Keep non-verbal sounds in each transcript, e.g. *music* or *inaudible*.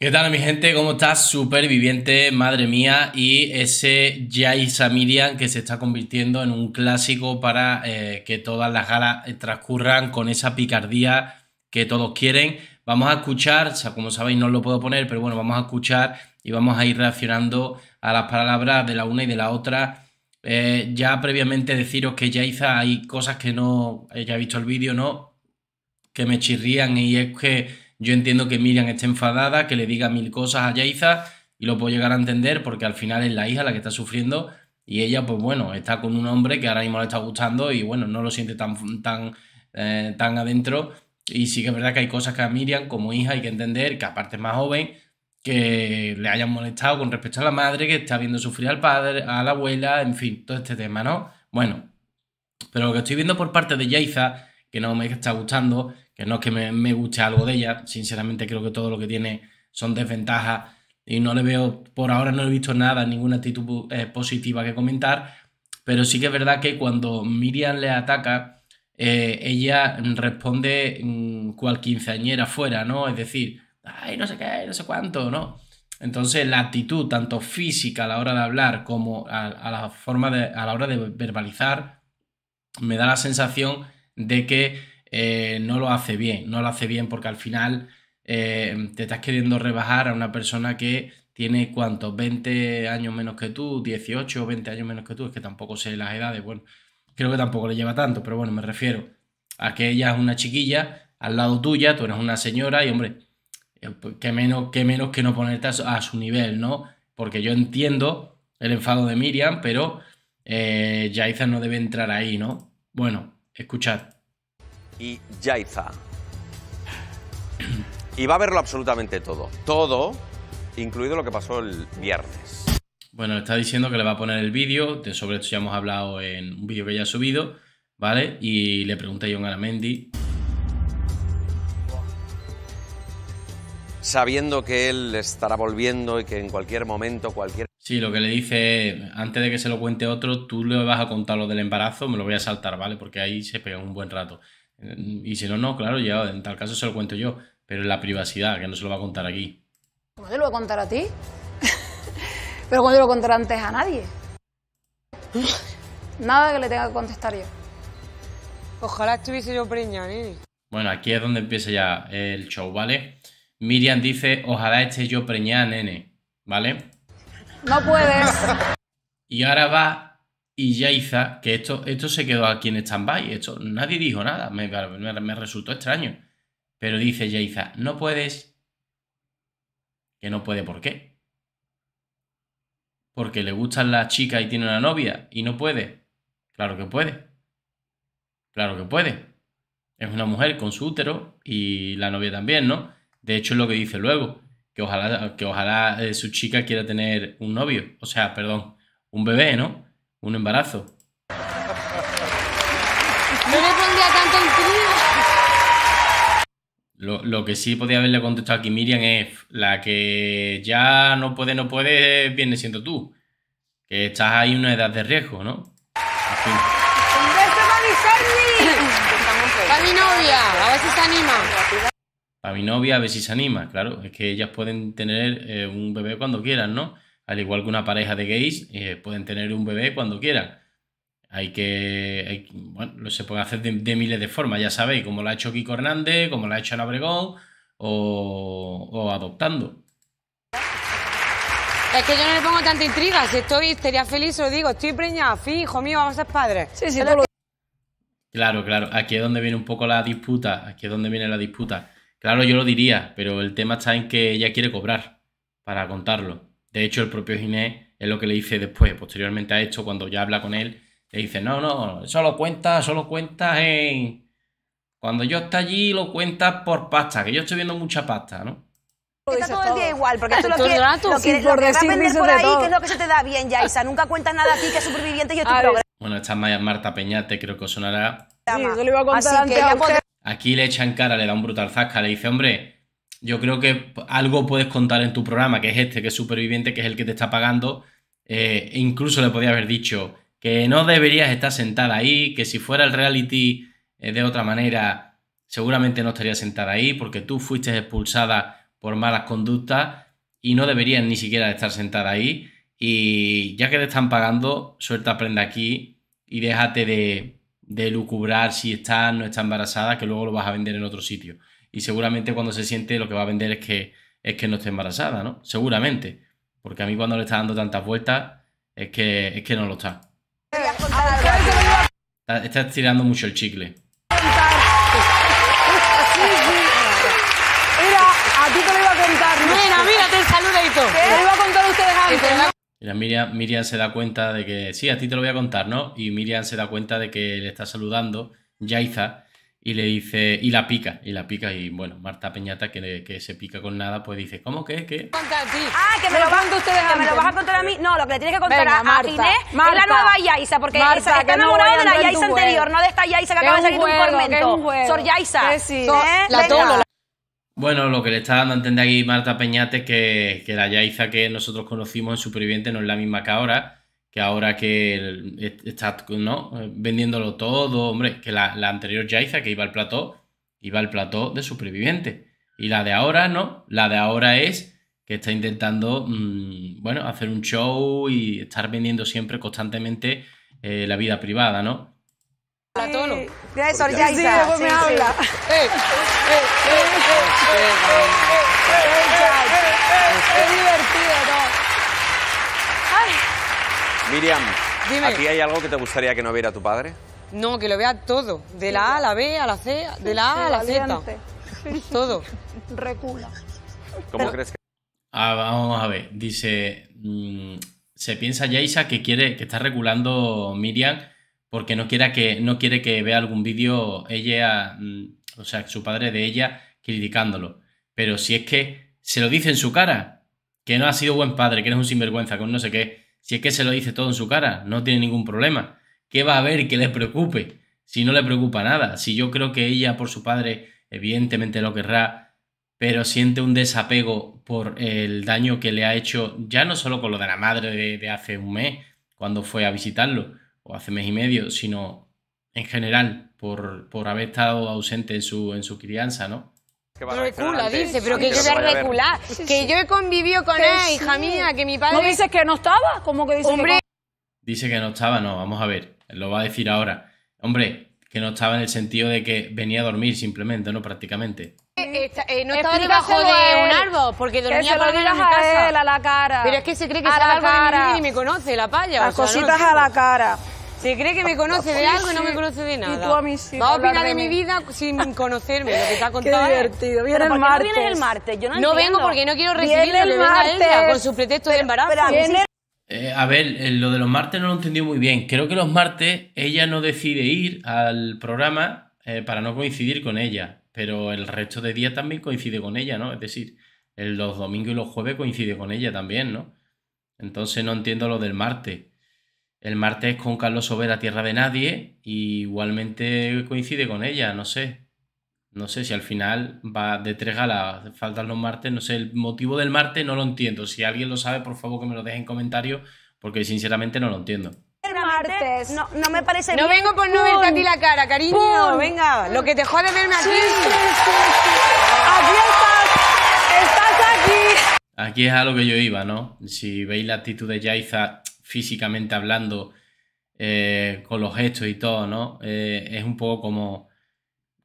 ¿Qué tal mi gente? ¿Cómo estás? Superviviente, madre mía, y ese Jaisa Miriam que se está convirtiendo en un clásico para eh, que todas las galas transcurran con esa picardía que todos quieren. Vamos a escuchar, o como sabéis no lo puedo poner, pero bueno, vamos a escuchar y vamos a ir reaccionando a las palabras de la una y de la otra. Eh, ya previamente deciros que Jaisa hay cosas que no, ya he visto el vídeo, ¿no? Que me chirrían y es que yo entiendo que Miriam esté enfadada, que le diga mil cosas a Yaiza y lo puedo llegar a entender porque al final es la hija la que está sufriendo y ella, pues bueno, está con un hombre que ahora mismo le está gustando y bueno, no lo siente tan, tan, eh, tan adentro. Y sí que es verdad que hay cosas que a Miriam como hija hay que entender, que aparte es más joven, que le hayan molestado con respecto a la madre, que está viendo sufrir al padre, a la abuela, en fin, todo este tema, ¿no? Bueno, pero lo que estoy viendo por parte de Yaiza, que no me está gustando, que no es que me, guste algo de ella, sinceramente creo que todo lo que tiene son desventajas y no le veo, por ahora no he visto nada, ninguna actitud eh, positiva que comentar, pero sí que es verdad que cuando Miriam le ataca, eh, ella responde mm, cual quinceañera fuera, ¿no? Es decir, ay, no sé qué, no sé cuánto, ¿no? Entonces la actitud, tanto física a la hora de hablar como a, la forma de, a la hora de verbalizar, me da la sensación de que eh, no lo hace bien, no lo hace bien porque al final eh, te estás queriendo rebajar a una persona que tiene cuántos, 20 años menos que tú, 18 o 20 años menos que tú, es que tampoco sé las edades, bueno, creo que tampoco le lleva tanto, pero bueno, me refiero a que ella es una chiquilla al lado tuya, tú eres una señora y hombre, eh, pues, que menos que, menos que no ponerte a su, nivel, ¿no? Porque yo entiendo el enfado de Miriam, pero eh, Yaiza no debe entrar ahí, ¿no? Bueno, escuchad y Yaiza. Y va a verlo absolutamente todo. Todo, incluido lo que pasó el viernes. Bueno, está diciendo que le va a poner el vídeo, de sobre esto ya hemos hablado en un vídeo que ya ha subido, ¿vale? Y le pregunta a John Aramendi. Sabiendo que él estará volviendo y que en cualquier momento, cualquier... Sí, lo que le dice, antes de que se lo cuente otro, tú le vas a contar lo del embarazo, me lo voy a saltar, ¿vale? Porque ahí se pega un buen rato. Y si no, no, claro, ya en tal caso se lo cuento yo, pero en la privacidad, que no se lo va a contar aquí. ¿Cómo te lo voy a contar a ti? *laughs* pero ¿cómo te lo contaré antes a nadie? *laughs* Nada que le tenga que contestar yo. Ojalá estuviese yo preñada, Bueno, aquí es donde empieza ya el show, ¿vale? Miriam dice, ojalá esté yo preñada, nene, ¿vale? No puedes. Y ahora va y Yaiza, que esto, esto se quedó aquí en stand-by, esto, nadie dijo nada, me, me, resultó extraño. Pero dice Yaiza, no puedes. Que no puede, ¿por qué? Porque le gustan las chicas y tiene una novia y no puede. Claro que puede. Claro que puede. Es una mujer con su útero y la novia también, ¿no? De hecho es lo que dice luego, que ojalá, que ojalá eh, su chica quiera tener un novio, o sea, perdón, un bebé, ¿no? Un embarazo. No le pondría tanto Lo, lo, que sí podía haberle contestado aquí Miriam es la que ya no puede, no puede, viene siendo tú. Que estás ahí en una edad de riesgo, ¿no? En fin. ¡Un beso para mi novia! A ver si se anima. Para mi novia, a ver si se anima. Claro, es que ellas pueden tener eh, un bebé cuando quieran, ¿no? Al igual que una pareja de gays, eh, pueden tener un bebé cuando quieran. Hay que, bueno, se puede hacer de, miles de formas, ya sabéis, como lo ha hecho Kiko Hernández, como lo ha hecho Ana Obregón, o, adoptando. Es que yo no le pongo tanta intriga, si estoy, estaría feliz, lo digo, estoy preñada, hijo mío, vamos a ser padres. Sí, sí, lo... Claro, claro, aquí es donde viene un poco la disputa, aquí es donde viene la disputa. Claro, yo lo diría, pero el tema está en que ella quiere cobrar para contarlo. De hecho, el propio Ginés es lo que le dice después, posteriormente a esto, cuando ya habla con él, le dice, no, no, eso lo cuentas, solo cuentas en... Cuando yo está allí lo cuentas por pasta, que yo estoy viendo mucha pasta, ¿no? Está todo el día igual, porque tú lo quieres, lo quieres, lo que vender por ahí, que es lo que se te da bien, Yaisa. Nunca cuentas nada aquí que es superviviente y yo tu programa. Bueno, esta es Marta Peñate, creo que os sonará. Sí, yo le iba a contar antes a Aquí le echan cara, le da un brutal zasca, le dice, hombre, yo creo que algo puedes contar en tu programa, que es este, que es Superviviente, que es el que te está pagando. Eh, incluso le podía haber dicho que no deberías estar sentada ahí, que si fuera el reality eh, de otra manera, seguramente no estarías sentada ahí, porque tú fuiste expulsada por malas conductas y no deberían ni siquiera estar sentadas ahí. Y ya que te están pagando, suelta prenda aquí y déjate de, de lucubrar si está o no está embarazada, que luego lo vas a vender en otro sitio. Y seguramente cuando se siente lo que va a vender es que, es que no esté embarazada, ¿no? Seguramente. Porque a mí cuando le está dando tantas vueltas es que, es que no lo está. Está, está estirando mucho el chicle. Mira, a ti te lo iba a contar. Mira, mírate el saludito. Te lo iba a contar a ustedes antes. Mira, Miriam, Miriam se da cuenta de que, sí, a ti te lo voy a contar, ¿no? Y Miriam se da cuenta de que le está saludando Yaiza y le dice, y la pica, y la pica, y bueno, Marta Peñata, que, le- que se pica con nada, pues dice, ¿cómo que? ¿Qué? Conta a ti. Ah, que me, lo vas, cuento ustedes que me lo vas a contar a mí. No, lo que le tienes que contar Venga, a, a Marta, es la nueva Yaisa, porque Marta, está que no enamorado voy a de la Yaisa juego. anterior, no de esta Yaisa que acaba de salir un de un tormento. Sor Yaisa. Sí. ¿Eh? La tolo, la- Bueno, lo que le está dando a entender aquí Marta Peñate es que, que la Yaiza que nosotros conocimos en Superviviente no es la misma que ahora, que ahora que está ¿no? vendiéndolo todo, hombre, que la, la anterior Yaiza que iba al plató, iba al plató de Superviviente. Y la de ahora no, la de ahora es que está intentando, mm, bueno, hacer un show y estar vendiendo siempre constantemente eh, la vida privada, ¿no? La tolo. De Sor Sí, Yaisa. después me sí, sí. habla. Eh, Es divertido, ¿no? Miriam, Dime. ¿a ti hay algo que te gustaría que no viera tu padre? No, que lo vea todo. De la A a la B, a la C, de la A a la Z. Todo. Recula. ¿Cómo crees que Ah, vamos a ver, dice, mm, se piensa Yaisa que quiere, que está regulando Miriam porque no quiere que, no quiere que vea algún vídeo ella, mm, o sea, su padre de ella criticándolo. Pero si es que se lo dice en su cara, que no ha sido buen padre, que eres un sinvergüenza, un no sé qué, si es que se lo dice todo en su cara, no tiene ningún problema. ¿Qué va a haber que le preocupe? Si no le preocupa nada, si yo creo que ella por su padre evidentemente lo querrá, pero siente un desapego por el daño que le ha hecho, ya no solo con lo de la madre de, hace un mes, cuando fue a visitarlo, o hace mes y medio, sino en general, por, por haber estado ausente en su, en su crianza, ¿no? Que va a reaccionar Recula, dice, pero que lo yo voy a recular. Que yo he convivido con Que él, hija mía, que mi ¿No padre... dices que no estaba? ¿Cómo que dices Hombre, Dice que no estaba, no, vamos a ver, lo va a decir ahora. Hombre, que no estaba en el sentido de que venía a dormir simplemente, ¿no? Prácticamente. eh, esta- eh, no que estaba debajo de un árbol, porque Que dormía con él en a él, a la cara. Pero es que se cree que A sabe la algo de mi cara. vida y ni me conoce, la paya. Las o sea, no lo cositas a la cara. Se cree que me conoce de *laughs* algo y no me conoce de nada. tú a mí sí, Va a opinar de de mi vida sin *laughs* conocerme, lo que te ha *laughs* Qué contado él. divertido. Viene ¿Pero el por qué no martes. vienes el martes? Yo no, vengo porque no quiero Viene recibirlo, el que venga ella martes. con su pretexto de embarazo. pero sí Eh, a ver, eh, lo de los martes no lo entendí muy bien. Creo que los martes ella no decide ir al programa eh, para no coincidir con ella, pero el resto de días también coincide con ella, ¿no? Es decir, los domingos y los jueves coincide con ella también, ¿no? Entonces no entiendo lo del martes. El martes es con Carlos Sobera, Tierra de Nadie, y igualmente coincide con ella, no sé. No sé si al final va de tres galas, faltan los martes, no sé, el motivo del martes no lo entiendo. Si alguien lo sabe, por favor que me lo deje en comentarios, porque sinceramente no lo entiendo. El martes. No, no me parece No bien. vengo por no verte a ti la cara, cariño. Pum. Venga, lo que te jode verme aquí. Aquí estás. Estás aquí. Aquí es a lo que yo iba, ¿no? Si veis la actitud de Yaiza físicamente hablando, eh, con los gestos y todo, ¿no? Eh, es un poco como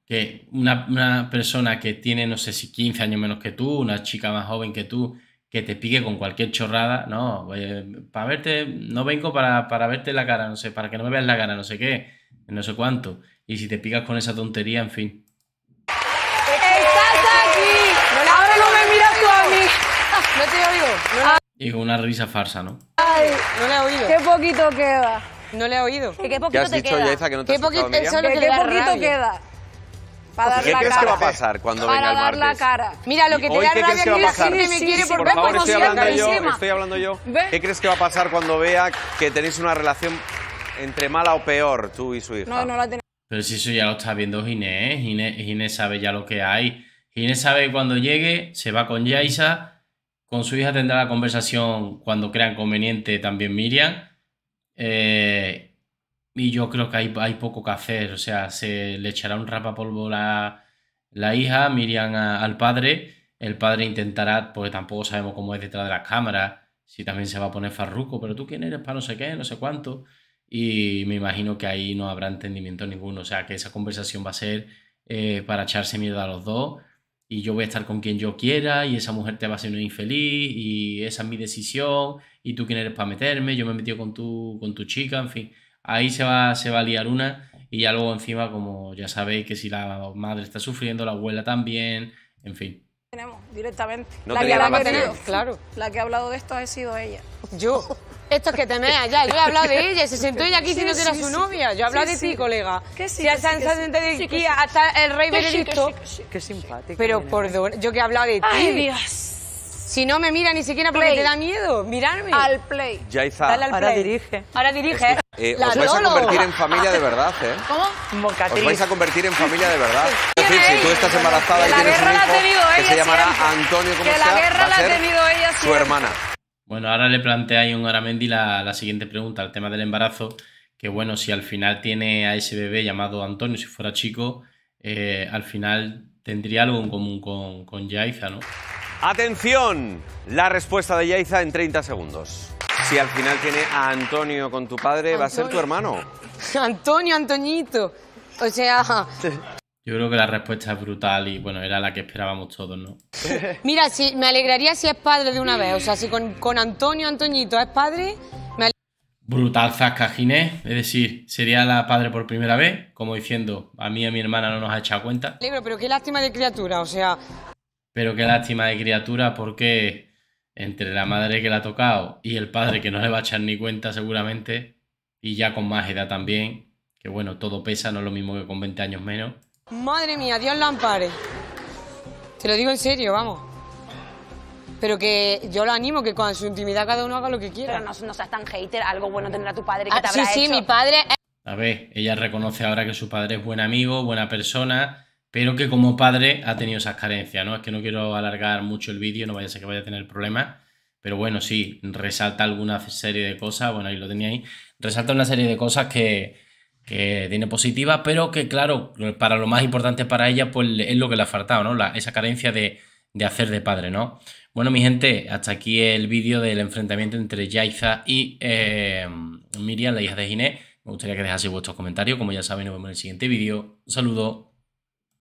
que una, una persona que tiene, no sé si 15 años menos que tú, una chica más joven que tú, que te pique con cualquier chorrada, no, para verte, no vengo para, para verte la cara, no sé, para que no me veas la cara, no sé qué, no sé cuánto. Y si te picas con esa tontería, en fin. Estás aquí. Ahora no me miras tú a mí. *laughs* No te oído. No, Y con una risa farsa, ¿no? Ay, no le he oído. qué poquito queda. No le he oído. ¿Qué, qué ¿Qué poquito has te dicho, queda? Yaiza, que no te Qué has escuchado, poquito- eso ¿Qué, que poquito rabia. queda? Para dar ¿Qué la crees cara. que va a pasar cuando Para venga el dar la martes? cara. Mira, lo que te da ¿qué rabia que la gente me quiere sí, por Por ver favor, cuando estoy hablando yo, estoy hablando yo. Ve. ¿Qué crees que va a pasar cuando vea que tenéis una relación entre mala o peor, tú y su hija? No, no la tenemos. Pero si eso ya lo está viendo Ginés, Ginés, Ginés sabe ya lo que hay. Ginés sabe que cuando llegue, se va con Yaisa, con su hija tendrá la conversación cuando crean conveniente también Miriam. Eh, y yo creo que hay, hay poco que hacer, o sea, se le echará un rapapolvo la, la hija, Miriam al padre, El padre intentará, porque tampoco sabemos cómo es detrás de las cámaras, si también se va a poner farruco, pero tú quién eres para no sé qué, no sé cuánto. Y me imagino que ahí no habrá entendimiento ninguno. O sea, que esa conversación va a ser eh, para echarse mierda a los dos. Y yo voy a estar con quien yo quiera, y esa mujer te va a hacer una infeliz, y esa es mi decisión, y tú quién eres para meterme, yo me he metido con tu, con tu chica, en fin. Ahí se va, se va a liar una, y ya luego encima, como ya sabéis, que si la madre está sufriendo, la abuela también, en fin. Tenemos directamente. No la que, la que grabación. tenemos, Claro. La que ha hablado de esto ha sido ella. Yo. *laughs* Esto es que te meas ya. Yo he hablado de ella se sentó ella aquí Sí, diciendo que era sí, su sí. novia. Yo he hablado Sí, de sí. ti, colega. Que sí, si a sí, sí. de Sí, aquí sí. hasta el rey sí, Benedicto. sí, sí. Qué simpático. Pero dónde- yo que he hablado de ti. Ay, Dios. Si no me mira ni siquiera porque Play. te da miedo, mirarme. Al play. Yaiza, Dale al Ahora play. dirige. Ahora dirige. eh, La os vais a Lolo. convertir en familia de verdad, ¿eh? *laughs* ¿Cómo? Os Mocatriz. vais a convertir en familia de verdad. Es decir, si tú estás embarazada que y la tienes un guerra la ha hijo tenido que ella se llamará siempre. Antonio, como Que la sea, guerra va a la ha tenido ella su siempre. hermana. Bueno, ahora le plantea a Ion Aramendi la, la siguiente pregunta, el tema del embarazo, que bueno, si al final tiene a ese bebé llamado Antonio, si fuera chico, eh, al final tendría algo en común con, con Yaiza, ¿no? Atención, la respuesta de Yaiza en 30 segundos. Si al final tiene a Antonio con tu padre, va a ser tu hermano. *laughs* Antonio, Antoñito. O sea, *laughs* Yo creo que la respuesta es brutal y bueno, era la que esperábamos todos, ¿no? *laughs* mira, si, me alegraría si es padre de una vez. O sea, si con, con Antonio, Antoñito es padre, me Brutal Zasca Ginés, es decir, sería la padre por primera vez, como diciendo, a mí y a mi hermana no nos ha echado cuenta, alegro, pero qué lástima de criatura. O sea, pero qué lástima de criatura porque entre la madre que la ha tocado y el padre que no le va a echar ni cuenta seguramente, y ya con más edad también, que bueno, todo pesa, no es lo mismo que con 20 años menos. Madre mía, Dios lo ampare. Te lo digo en serio, vamos. Pero que yo lo animo, que con su intimidad cada uno haga lo que quiera. Pero no, no seas tan hater, algo bueno tendrá tu padre que Ah, te sí, habrá sí, hecho. mi padre es A ver, ella reconoce ahora que su padre es buen amigo, buena persona, pero que como padre ha tenido esas carencias, ¿no? Es que no quiero alargar mucho el vídeo, no vaya a ser que vaya a tener problemas, pero bueno, sí, resalta alguna serie de cosas, bueno, ahí lo tenía ahí, resalta una serie de cosas que, que tiene positivas, pero que claro, para lo más importante para ella, pues es lo que le ha faltado, ¿no? La- esa carencia de, de hacer de padre, ¿no? Bueno, mi gente, hasta aquí el vídeo del enfrentamiento entre Yaiza y eh, Miriam, la hija de Ginés. Me gustaría que dejaseis vuestros comentarios. Como ya sabéis, nos vemos en el siguiente vídeo. Un saludo.